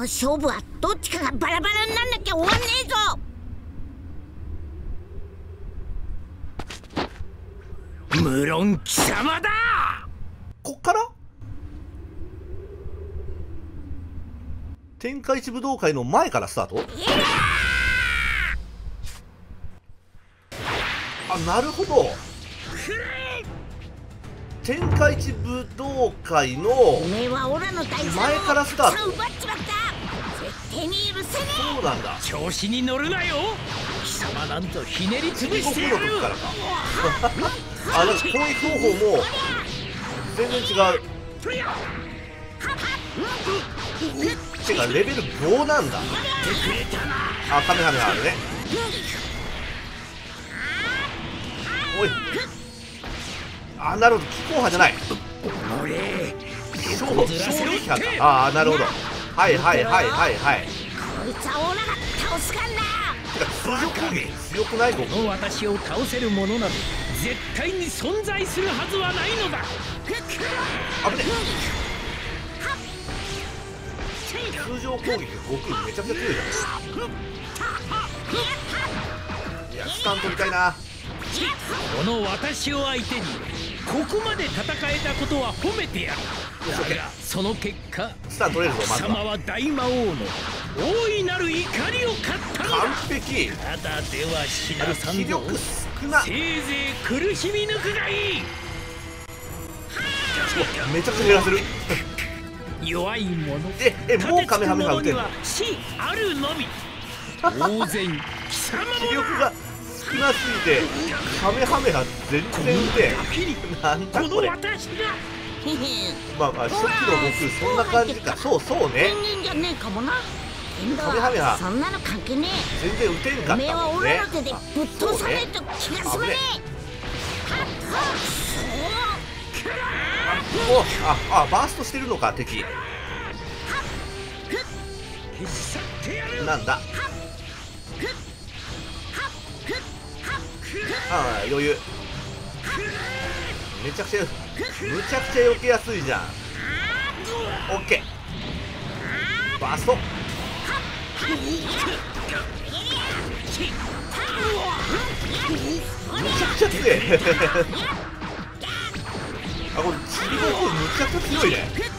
の勝負はどっちかがバラバラになんなきゃ終わんねえぞ。無論貴様だ！こっから？天下一武道会の前からスタート？あなるほど。天下一武道会の前からスタートさあ奪っちまった絶対に許せねそうなんだ。調子に乗るなよ。貴様なんとひねり潰してやる時からかあなんか攻撃方法も全然違う。てかレベル5なんだ。あカメハメハあるね。おい。あなるほど。気候派じゃない。衝撃波か。ああなるほどはいはいはいはいはい。えこいつはオラが倒すかんな。強くないここの私を倒せる者など絶対に存在するはずはないのだ。危ね通常攻撃悟空めちゃくちゃ強いじゃんいやスタン取りたいな。この私を相手にここまで戦えたことは褒めてやるだがその結果スタン取れるぞ貴まずは。様は大魔王の大いなる怒りを買ったのだ。完璧。ただでは死なさんぞ気力少な。せいぜい苦しみ抜くがいい。めちゃくちゃ減らせる。弱い者ええもうカメハメハ打てんの？死あるのみ。当然貴様も気力が少なすぎてカメハメハ全然打てん。なんだここれの私が まあまあ初期の悟空そんな感じか。そうそうね。人間じゃねえかもな。けんどカメハメハそんなの関係ね全然打てんえかったもんね。ラの手でぶっ通さないと気が済まねおああバーストしてるのか敵。なんだ？ああ余裕。めちゃくちゃむちゃくちゃ避けやすいじゃん。オッケー。バースト。むちゃくちゃ強い。あこれチリゴーむちゃくちゃ強いね。えさ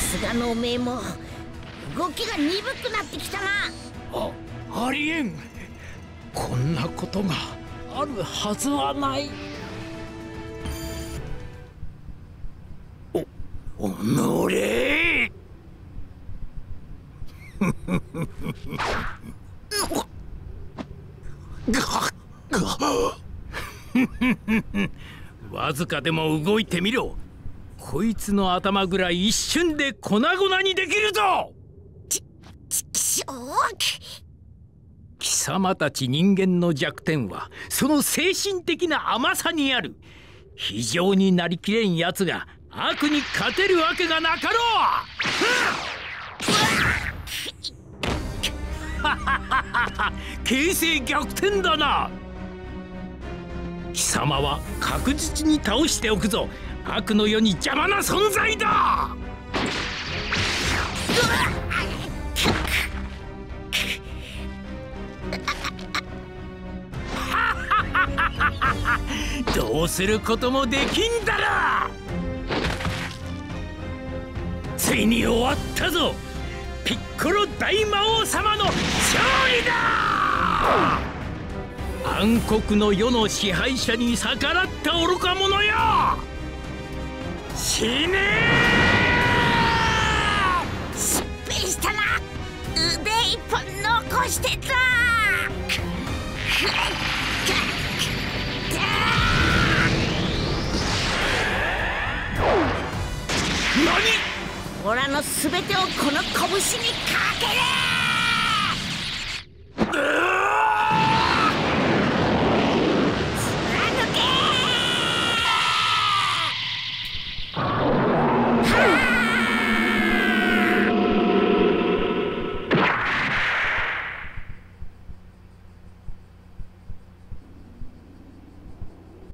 すがのおめえも動きが鈍くなってきたな。あありえん。こんなことがあるはずはないおおのれわずかでも動いてみろ。こいつの頭ぐらい一瞬で粉々にできるぞ。ちくしょう貴様たち人間の弱点はその精神的な甘さにある。非常になりきれんやつが悪に勝てるわけがなかろう。形勢逆転だな。貴様は確実に倒しておくぞ。悪の世に邪魔な存在だ。どうすることもできんだろついに終わったぞ。ピッコロ大魔王様の勝利だ!暗黒の世の支配者に逆らった愚か者よ!死ね!失敗したな!腕一本残してた!何オラの全てをこの拳にかける貫け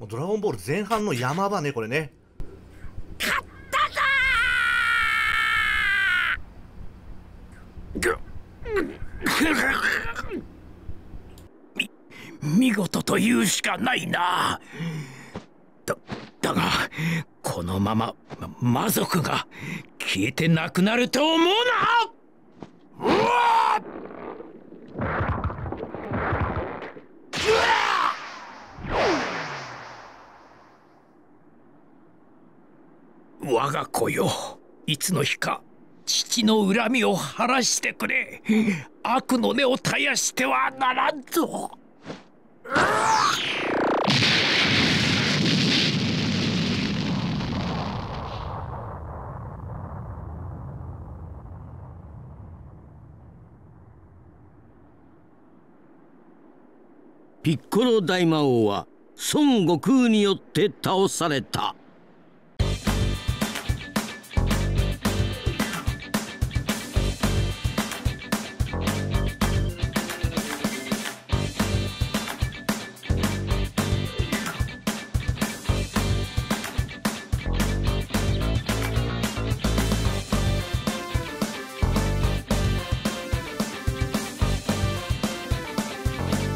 ドラゴンボール前半の山場ねこれね勝ったぞ見事というしかないな。だだがこのまま魔族が消えてなくなると思うな。うわ我が子よいつの日か父の恨みを晴らしてくれ。悪の根を絶やしてはならんぞ。ピッコロ大魔王は孫悟空によって倒された。